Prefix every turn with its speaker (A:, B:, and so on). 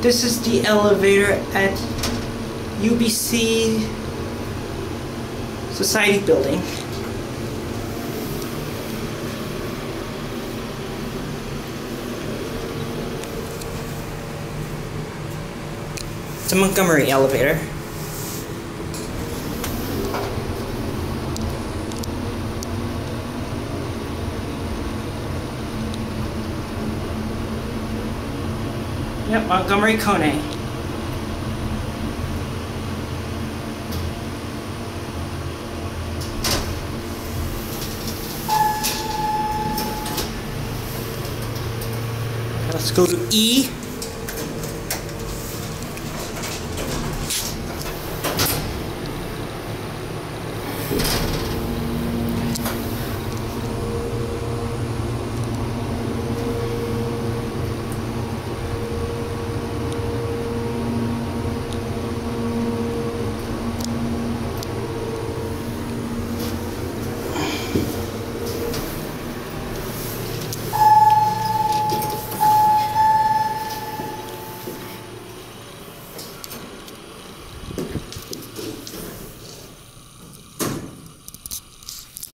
A: This is the elevator at UBC Society Building. It's a Montgomery elevator. Yep, Montgomery Kone. Let's go to E.